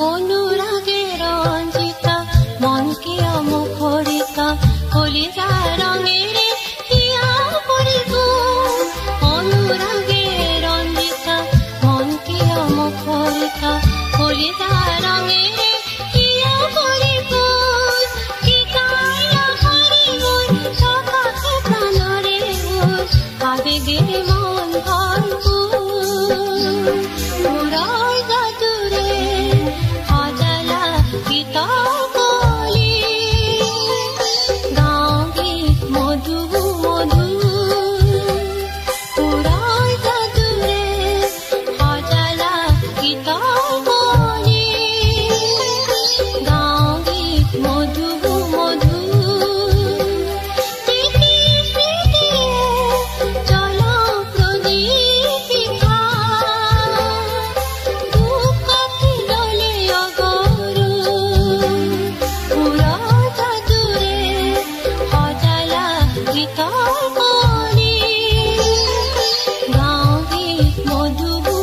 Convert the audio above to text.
অনুরাগে রঞ্জিতা মনকে অমুখরিতা কলিজা রঙের অনুরাগে রঞ্জিতা মনকে অমুখরিতা কলিজা রঙের হিয়া মন ভালো you